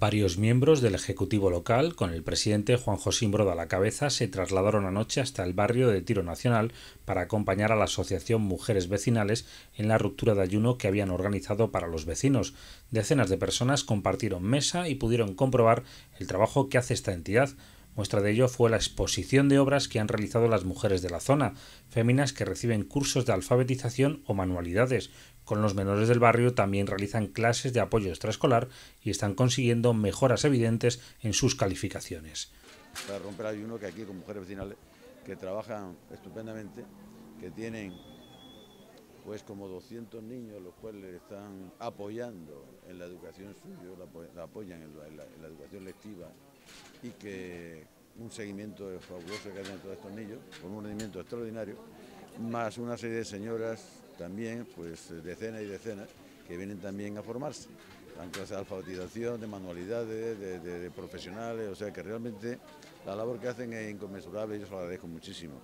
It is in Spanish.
Varios miembros del Ejecutivo local, con el presidente Juan José Imbroda a la cabeza, se trasladaron anoche hasta el barrio de Tiro Nacional para acompañar a la Asociación Mujeres Vecinales en la ruptura de ayuno que habían organizado para los vecinos. Decenas de personas compartieron mesa y pudieron comprobar el trabajo que hace esta entidad. Muestra de ello fue la exposición de obras que han realizado las mujeres de la zona, féminas que reciben cursos de alfabetización o manualidades, con los menores del barrio también realizan clases de apoyo extraescolar y están consiguiendo mejoras evidentes en sus calificaciones. Para romper hay uno que aquí con mujeres vecinales que trabajan estupendamente, que tienen pues como 200 niños los cuales están apoyando en la educación suya, la, apoyan en la, educación lectiva y que un seguimiento fabuloso que hacen todos estos niños, con un rendimiento extraordinario, más una serie de señoras también pues decenas y decenas que vienen también a formarse, dan clases de alfabetización, de manualidades, de, profesionales, o sea que realmente la labor que hacen es inconmensurable y yo se lo agradezco muchísimo.